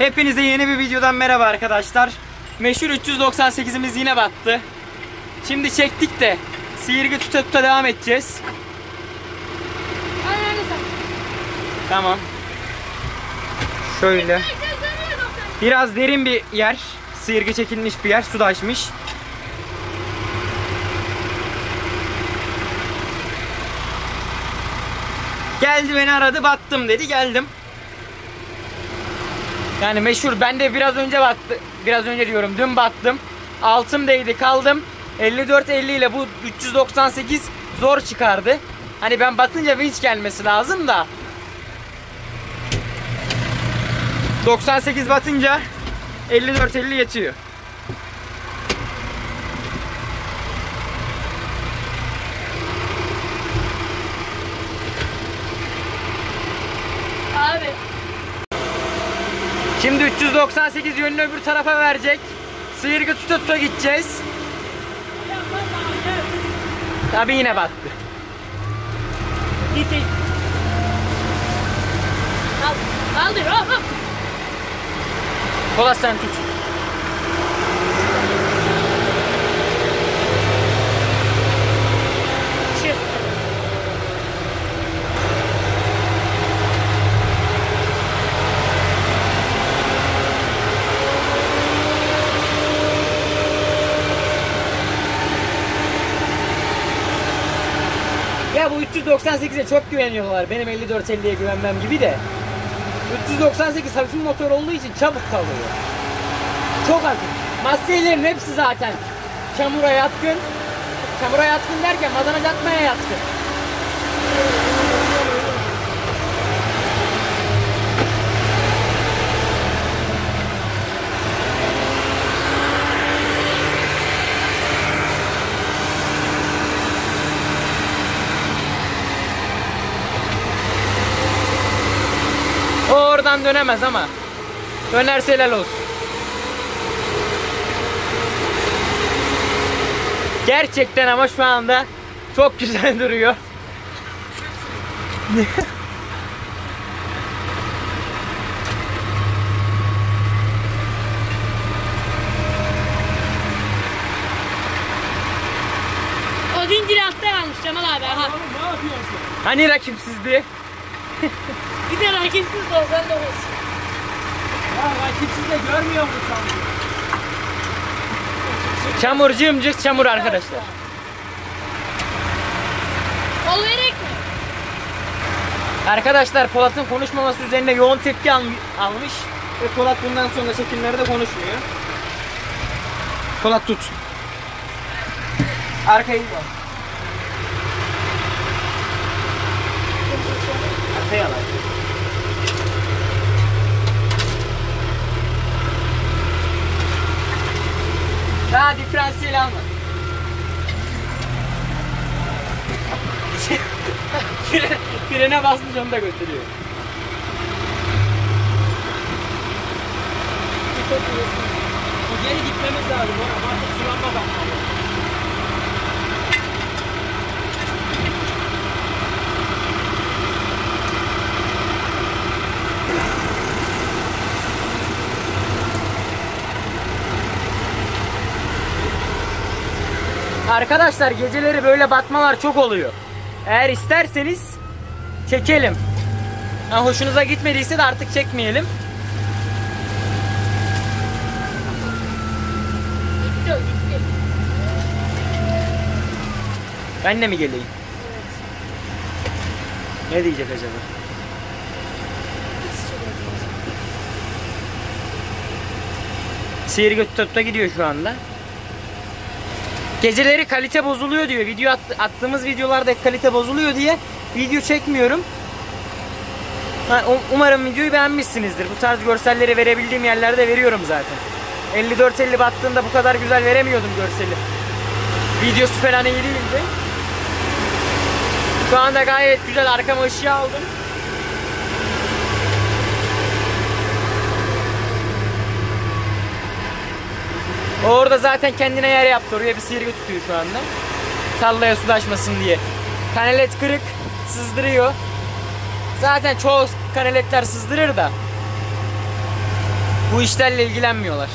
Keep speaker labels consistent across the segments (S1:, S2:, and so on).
S1: Hepinize yeni bir videodan merhaba arkadaşlar. Meşhur 398'imiz yine battı. Şimdi çektik de sihirgi tuta tuta devam edeceğiz. Tamam. Şöyle. Biraz derin bir yer. Sıyırgı çekilmiş bir yer. Su da açmış. Geldi beni aradı battım dedi geldim. Yani meşhur ben de biraz önce battı. Biraz önce diyorum dün battım. Altım değdi kaldım. 54-50 ile bu 398 zor çıkardı. Hani ben batınca vinç gelmesi lazım da. 98 batınca 54-50 yetiyor.
S2: Abi.
S1: Şimdi 398 yönünü öbür tarafa verecek. Sıyırgı tuta tuta gideceğiz. Tabi yine battı.
S2: Git. git. Al. Kaldır. Hop hop.
S1: Kola sen tut. Bu 398'e çok güveniyorlar. Benim 54-50'ye güvenmem gibi de. 398 hafif motor olduğu için çabuk kalıyor. Çok hafif. Masseylerin hepsi zaten çamura yatkın. Çamura yatkın derken madanaj atmaya yatkın. O oradan dönemez ama. Dönerse helal olsun. Gerçekten ama şu anda çok güzel duruyor.
S2: O zincir altta kalmış Cemal abi. Aha.
S1: Hani rakipsizdi?
S2: Bir de rakipsiz 99.
S3: Ya rakipsiz de görmüyor musun sen?
S1: Çamur cımcık çamur arkadaşlar.
S2: Kol verek mi?
S1: Arkadaşlar Polat'ın konuşmaması üzerine yoğun tepki al- almış. Ve Polat bundan sonra çekimlerde konuşmuyor. Polat tut. Arkayı bak. Arkaya al. Daha diferansiyel alma. Fre- Frene basmış onu da götürüyor.
S3: Geri gitmemiz lazım. Artık sulanmadan kalıyor.
S1: Arkadaşlar geceleri böyle batmalar çok oluyor. Eğer isterseniz çekelim. Ha, hoşunuza gitmediyse de artık çekmeyelim.
S2: Gitti o gitti.
S1: Ben de mi geleyim? Ne diyecek acaba? Sihir tuta gidiyor şu anda. Geceleri kalite bozuluyor diyor. Video at- attığımız videolarda kalite bozuluyor diye video çekmiyorum. Ha, um- umarım videoyu beğenmişsinizdir. Bu tarz görselleri verebildiğim yerlerde veriyorum zaten. 54-50 battığında bu kadar güzel veremiyordum görseli. Videosu falan iyi değildi. Şu anda gayet güzel arkama ışığı aldım. Orada zaten kendine yer yaptı. Oraya bir sihirgi tutuyor şu anda. Tallaya sulaşmasın diye. Kanalet kırık. Sızdırıyor. Zaten çoğu kanaletler sızdırır da. Bu işlerle ilgilenmiyorlar.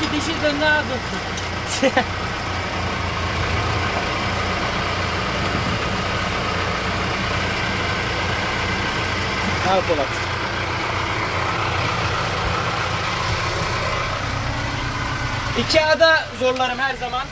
S3: Ki dişi döndüğüne dursun.
S1: Al Polat. Ikea'da zorlarım her zaman.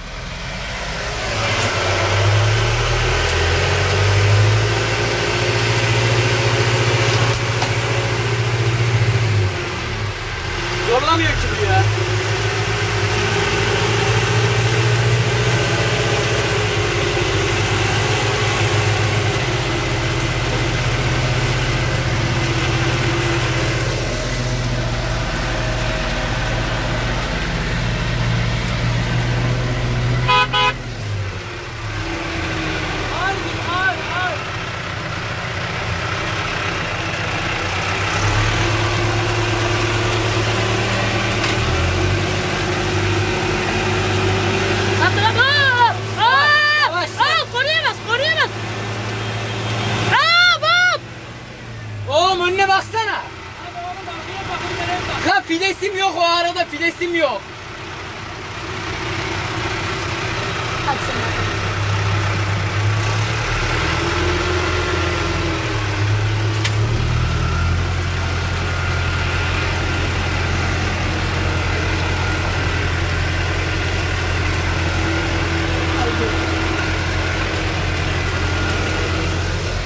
S1: Filesim yok o arada filesim yok.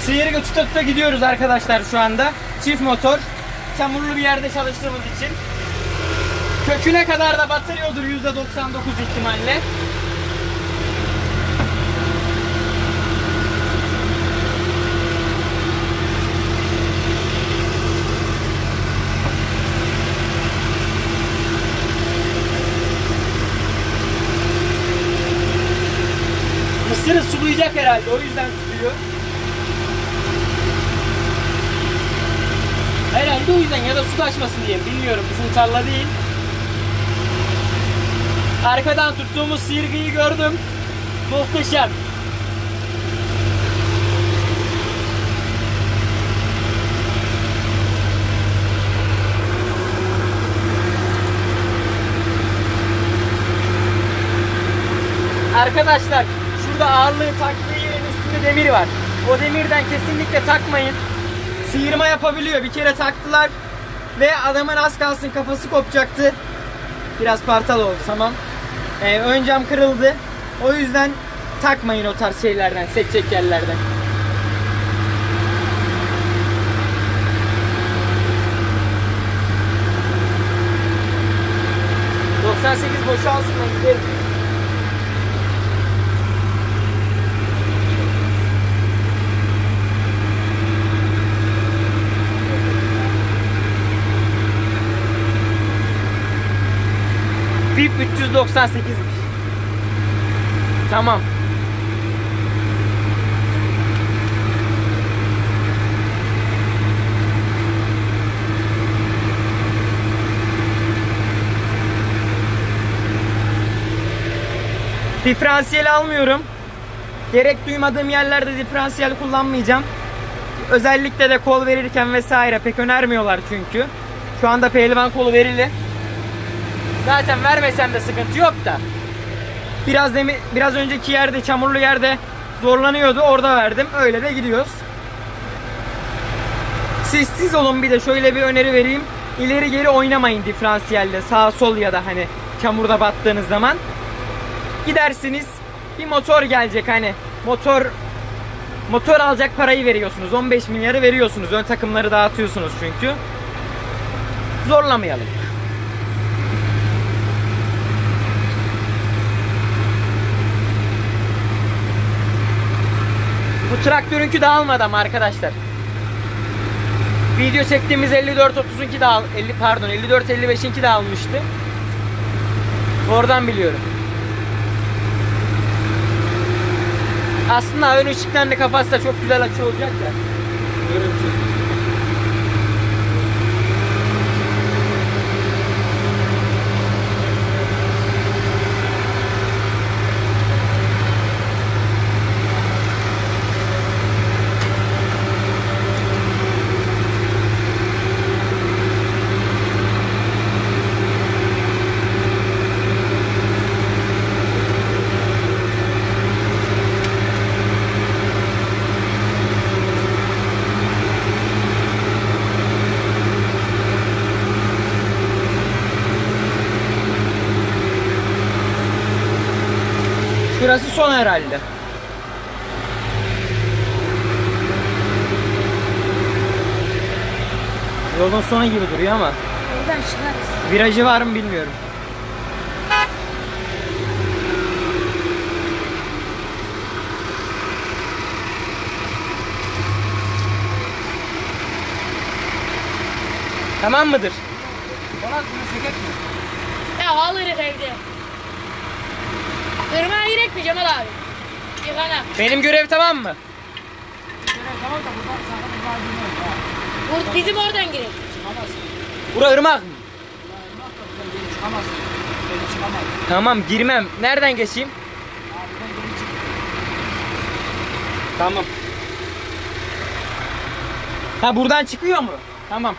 S1: Sıyırgı tuta tuta gidiyoruz arkadaşlar şu anda. Çift motor. Çamurlu bir yerde çalıştığımız için. Köküne kadar da batırıyordur %99 ihtimalle. Mısırı sulayacak herhalde o yüzden tutuyor. Herhalde o yüzden ya da su taşmasın diye bilmiyorum bizim tarla değil. Arkadan tuttuğumuz sirgiyi gördüm. Muhteşem. Arkadaşlar şurada ağırlığı taktığı yerin üstünde demir var. O demirden kesinlikle takmayın. Sıyırma yapabiliyor. Bir kere taktılar ve adamın az kalsın kafası kopacaktı. Biraz partal oldu tamam. Ee, ön cam kırıldı. O yüzden takmayın o tarz şeylerden, sekecek yerlerden. ...98 boşalsın ben VIP 398'miş. Tamam. Diferansiyel almıyorum. Gerek duymadığım yerlerde diferansiyel kullanmayacağım. Özellikle de kol verirken vesaire pek önermiyorlar çünkü. Şu anda pehlivan kolu verili. Zaten vermesem de sıkıntı yok da. Biraz demi, biraz önceki yerde çamurlu yerde zorlanıyordu. Orada verdim. Öyle de gidiyoruz. Siz siz olun bir de şöyle bir öneri vereyim. İleri geri oynamayın diferansiyelde. Sağ sol ya da hani çamurda battığınız zaman. Gidersiniz. Bir motor gelecek hani. Motor motor alacak parayı veriyorsunuz. 15 milyarı veriyorsunuz. Ön takımları dağıtıyorsunuz çünkü. Zorlamayalım. Bu traktörünkü dağılmadı ama arkadaşlar. Video çektiğimiz 54 32 de al 50 pardon 54 55'inki de almıştı. Oradan biliyorum. Aslında ön ışıklarını kapatsa çok güzel açı olacak da. Görüntü. Şurası son herhalde. Yolun sonu gibi duruyor ama
S2: Oradan çıkarız.
S1: virajı var mı bilmiyorum. Tamam mıdır?
S3: Polat bunu sökek mi?
S2: Ya alırız evde. Irmağa girek mi Cemal abi? Yıkana.
S1: Benim görev tamam mı?
S3: Evet, tamam da buradan sana var bilmiyorum ya.
S2: Bur bizim oradan girek.
S3: Çıkamazsın.
S1: Bura ırmak mı?
S3: Ya elmas da buradan geri çıkamazsın. Geri çıkamaz.
S1: Tamam girmem. Nereden geçeyim?
S3: Abi geri çık.
S1: Tamam. Ha buradan çıkıyor mu? Tamam.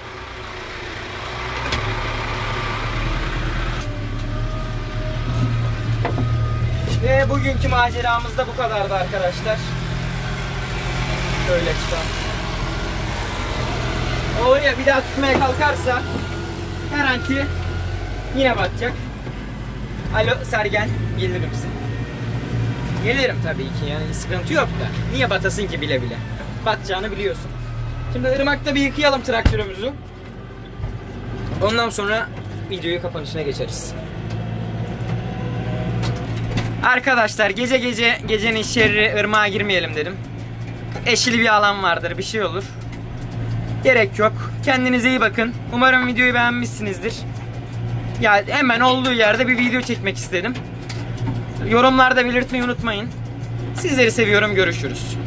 S1: Ve bugünkü maceramız da bu kadardı arkadaşlar. Şöyle çıkalım. Oraya bir daha tutmaya kalkarsa garanti yine batacak. Alo Sergen gelir misin? Gelirim tabii ki yani sıkıntı yok da. Niye batasın ki bile bile? Batacağını biliyorsun. Şimdi ırmakta bir yıkayalım traktörümüzü. Ondan sonra videoyu kapanışına geçeriz. Arkadaşlar gece gece gecenin şerri ırmağa girmeyelim dedim. Eşili bir alan vardır bir şey olur. Gerek yok. Kendinize iyi bakın. Umarım videoyu beğenmişsinizdir. Ya hemen olduğu yerde bir video çekmek istedim. Yorumlarda belirtmeyi unutmayın. Sizleri seviyorum. Görüşürüz.